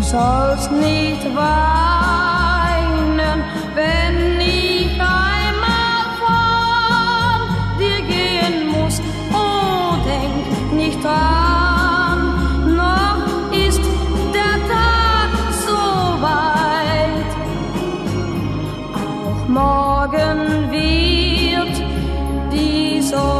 Du sollst nicht weinen, wenn ich einmal von dir gehen muss. Oh, denk nicht dran, noch ist der Tag so weit. Auch morgen wird die Sonne.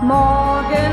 Morgen.